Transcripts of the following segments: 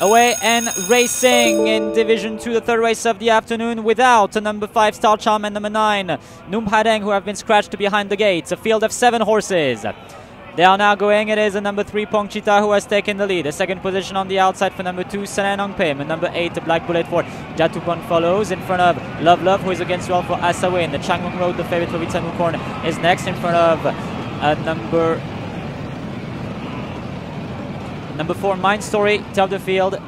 away and racing in Division 2, the third race of the afternoon without a number 5 Star Charm and number 9 Noom Hadeng who have been scratched behind the gates. A field of 7 horses. They are now going. It is a number 3 Pongchita who has taken the lead. A second position on the outside for number 2 Sananong Pim. And number 8 Black Bullet for Jatupon follows in front of Love Love who is against well for Asawin. The Changwon Road, the favorite for Vitanukorn, is next in front of uh, number Number four, Mind Story, top of the field,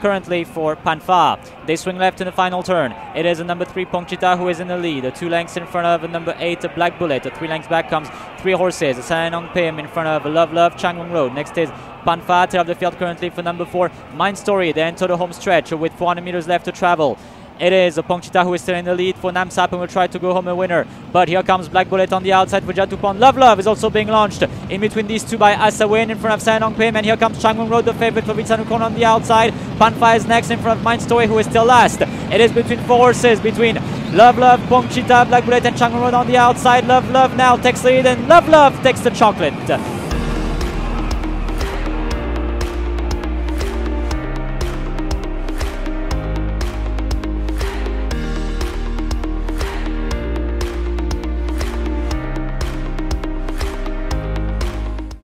currently for Panfa. They swing left in the final turn. It is a number three, Pongchita, who is in the lead. Two lengths in front of a number eight, a Black Bullet. Three lengths back comes three horses. A Sanong Pim in front of a Love Love, Changwon Road. Next is Panfa, top of the field currently for number four, Mind Story. They enter the home stretch with 400 meters left to travel. It is Pongchita who is still in the lead for Namsap and will try to go home a winner. But here comes Black Bullet on the outside for Jatupon. Love Love is also being launched in between these two by Asawin in front of Sanong Pim. And here comes Changwon Road, the favorite for Vitsanukon on the outside. Panfa is next in front of Mind Story who is still last. It is between four horses between Love Love, Pongchita, Black Bullet and Changwon Road on the outside. Love Love now takes lead and Love Love takes the chocolate.